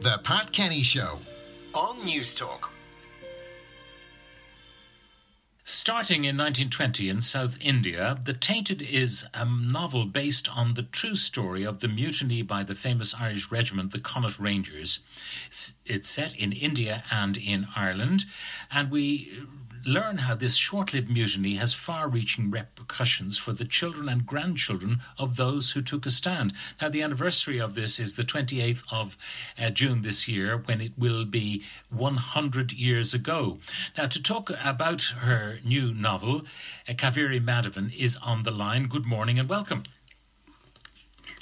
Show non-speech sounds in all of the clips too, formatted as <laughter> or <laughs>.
The Pat Kenny Show on Newstalk. Starting in 1920 in South India, The Tainted is a novel based on the true story of the mutiny by the famous Irish regiment, the Connaught Rangers. It's set in India and in Ireland, and we learn how this short lived mutiny has far reaching repercussions for the children and grandchildren of those who took a stand. Now, the anniversary of this is the 28th of uh, June this year, when it will be 100 years ago. Now, to talk about her new novel, uh, Cauvery Madhavan is on the line. Good morning and welcome.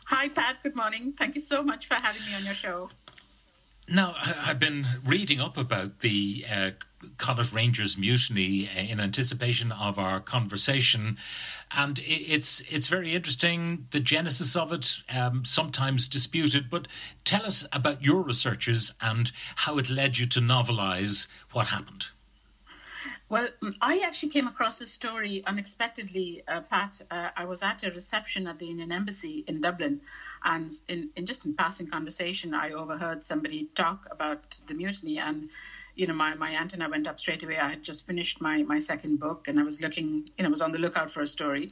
Hi, Pat. Good morning. Thank you so much for having me on your show. Now, I've been reading up about the uh, Connaught Rangers mutiny uh, in anticipation of our conversation, and it's it's very interesting. The genesis of it um, sometimes disputed, but tell us about your researches and how it led you to novelize what happened. Well, I actually came across this story unexpectedly, uh, Pat. Uh, I was at a reception at the Indian Embassy in Dublin, and in, in, just in passing conversation, I overheard somebody talk about the mutiny, and you know, my, my antenna went up straight away. I had just finished my, my second book, and I was looking, you know, was on the lookout for a story,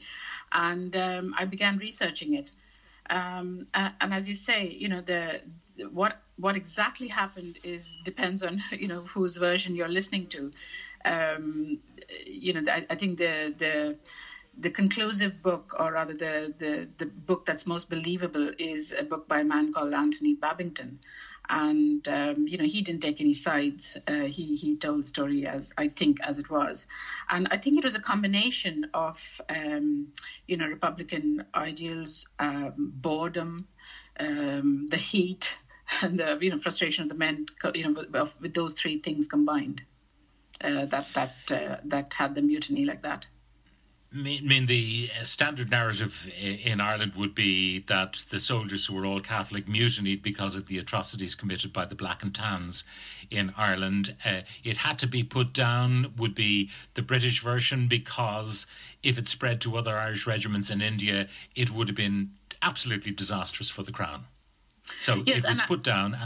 and um, I began researching it. Um, and as you say, you know, the what what exactly happened is depends on <laughs> you know whose version you're listening to um, you know, I, I, think the the the conclusive book, or rather the, the the book that's most believable, is a book by a man called Anthony Babington, and um, you know he didn't take any sides. Uh, he he told the story as I think as it was, and I think it was a combination of um, you know Republican ideals, um, boredom, um, the heat, <laughs> and the you know frustration of the men, you know, with, with those three things combined uh, that that uh, that had the mutiny like that. I mean, the standard narrative in Ireland would be that the soldiers who were all Catholic mutinied because of the atrocities committed by the Black and Tans in Ireland. Uh, it had to be put down, would be the British version, because if it spread to other Irish regiments in India, it would have been absolutely disastrous for the Crown. So yes, it was put down.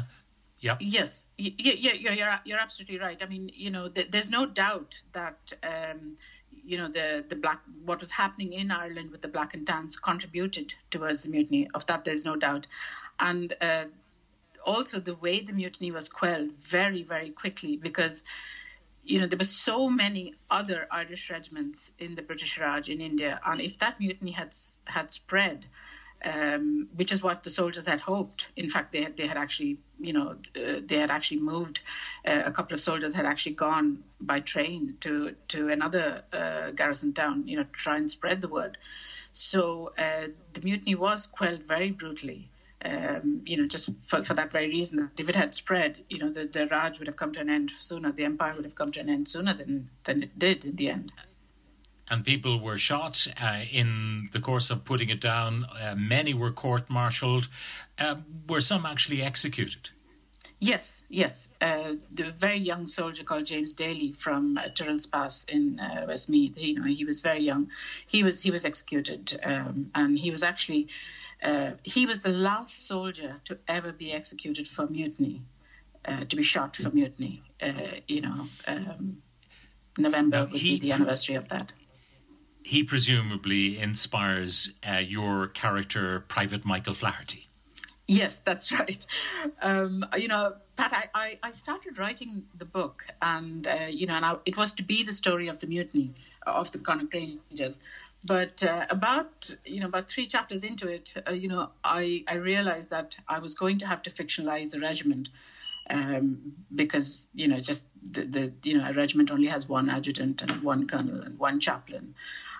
Yes. Yeah, yeah, yeah, you're you're absolutely right. I mean, you know, th- there's no doubt that um, you know the the black what was happening in Ireland with the black and tans contributed towards the mutiny. Of that, there's no doubt, and uh, also the way the mutiny was quelled very very quickly because you know there were so many other Irish regiments in the British Raj in India, and if that mutiny had had spread um, which is what the soldiers had hoped. In fact, they had, they had actually, you know, uh, they had actually moved. Uh, a couple of soldiers had actually gone by train to to another uh, garrison town, you know, to try and spread the word. So uh, the mutiny was quelled very brutally. Um, you know, just for, for, that very reason. If it had spread, you know, the, the Raj would have come to an end sooner. The empire would have come to an end sooner than than it did in the end and people were shot uh, in the course of putting it down. Uh, many were court martialed. Uh, were some actually executed? Yes, yes. Uh, the very young soldier called James Daly from uh, Pass in uh, Westmeath. He, you know, he was very young. He was he was executed, um, and he was actually uh, he was the last soldier to ever be executed for mutiny, to be shot for mutiny. you know, um, November would be the anniversary of that he presumably inspires uh, your character, Private Michael Flaherty. Yes, that's <laughs> right. Um, you know, Pat, I, I, I, started writing the book, and uh, you know, and I, it was to be the story of the mutiny of the Connaught Rangers. But uh, about you know about three chapters into it, uh, you know, I I realized that I was going to have to fictionalize the regiment. Um, because you know just the, the you know a regiment only has one adjutant and one colonel and one chaplain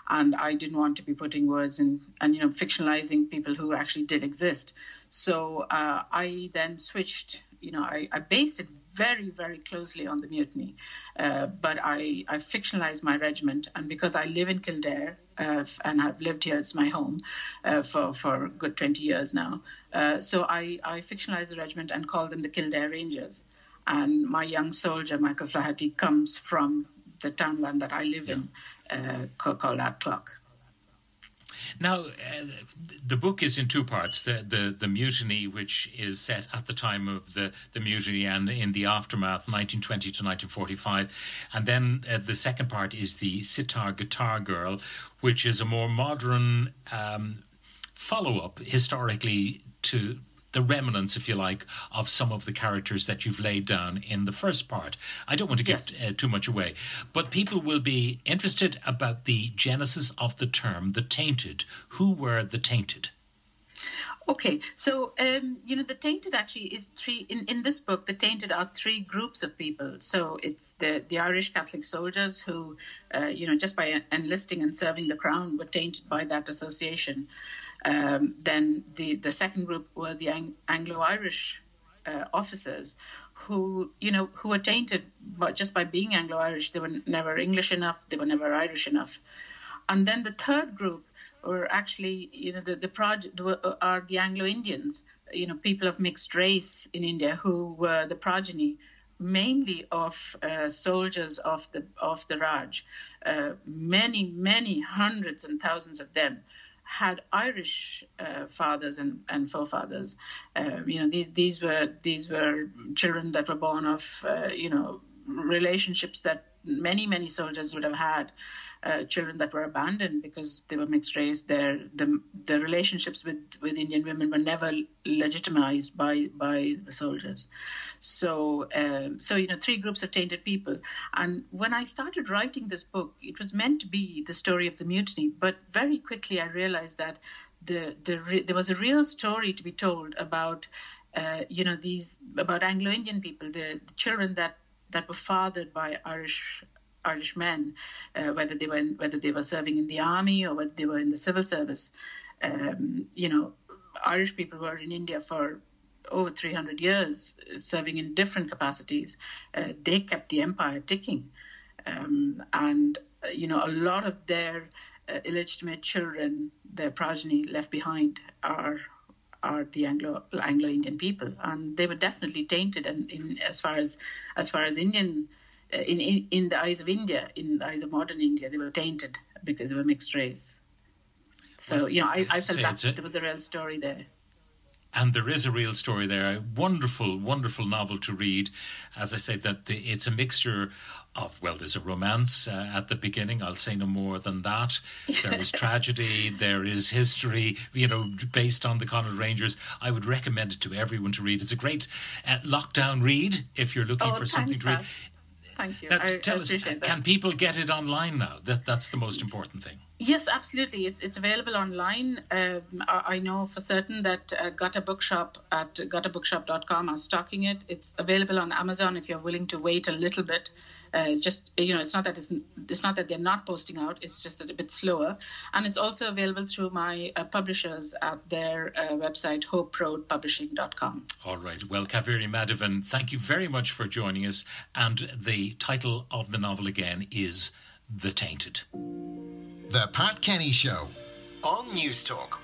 and I didn't want to be putting words in and you know fictionalizing people who actually did exist. So uh, I then switched. You know, I, I, based it very, very closely on the mutiny, uh, but I, I fictionalized my regiment, and because I live in Kildare uh, and have lived here, it's my home uh, for for a good 20 years now. Uh, so I, I fictionalized the regiment and called them the Kildare Rangers. And my young soldier, Michael Flaherty, comes from the townland that I live yeah. in, uh, called Clock. Now, uh, the book is in two parts: the, the the mutiny, which is set at the time of the the mutiny and in the aftermath, 1920 to 1945, and then uh, the second part is the sitar guitar girl, which is a more modern um, follow up historically to the remnants, if you like, of some of the characters that you've laid down in the first part. I don't want to give yes. uh, too much away, but people will be interested about the genesis of the term the tainted. Who were the tainted? Okay, so um, you know the tainted actually is three in, in this book. The tainted are three groups of people. So it's the the Irish Catholic soldiers who, uh, you know, just by enlisting and serving the crown, were tainted by that association. Um, then the, the second group were the Ang- Anglo-Irish uh, officers who, you know, who were tainted but just by being Anglo-Irish. They were never English enough. They were never Irish enough. And then the third group were actually, you know, the, the project are the Anglo-Indians, you know, people of mixed race in India who were the progeny mainly of uh, soldiers of the of the Raj, uh, many many hundreds and thousands of them had Irish uh, fathers and, and forefathers. Uh, you know, these these were these were children that were born of uh, you know relationships that many many soldiers would have had uh, children that were abandoned because they were mixed race. Their the, the relationships with, with Indian women were never legitimized by by the soldiers. So um, so you know three groups of tainted people. And when I started writing this book, it was meant to be the story of the mutiny. But very quickly I realized that the the there was a real story to be told about. Uh, you know these about Anglo-Indian people, the, the children that that were fathered by Irish Irish men, uh, whether they were in, whether they were serving in the army or whether they were in the civil service. Um, you know, Irish people were in India for over 300 years, serving in different capacities. Uh, they kept the empire ticking, um, and uh, you know, a lot of their uh, illegitimate children, their progeny left behind, are are the Anglo Anglo Indian people, and they were definitely tainted. And in, as far as as far as Indian in, in, in the eyes of India, in the eyes of modern India, they were tainted because they were mixed race. So, well, you know, I, I felt that a, there was a real story there. And there is a real story there. A wonderful, wonderful novel to read. As I said, that the, it's a mixture of well, there's a romance uh, at the beginning. I'll say no more than that. There is <laughs> tragedy. There is history. You know, based on the Connaught Rangers. I would recommend it to everyone to read. It's a great uh, lockdown read if you're looking oh, for something to read. Thank you. Now, I, tell I us, that. can people get it online now? That that's the most important thing. Yes, absolutely. It's it's available online. Um, I, I, know for certain that uh, Gutter Bookshop at gutterbookshop.com are stocking it. It's available on Amazon if you're willing to wait a little bit. Uh, it's just you know, it's not that it's, it's not that they're not posting out. It's just a bit slower, and it's also available through my uh, publishers at their uh, website hoperoadpublishing.com. All right. Well, Cauvery Madhavan, thank you very much for joining us. And the title of the novel again is The Tainted. The Pat Kenny Show on Newstalk.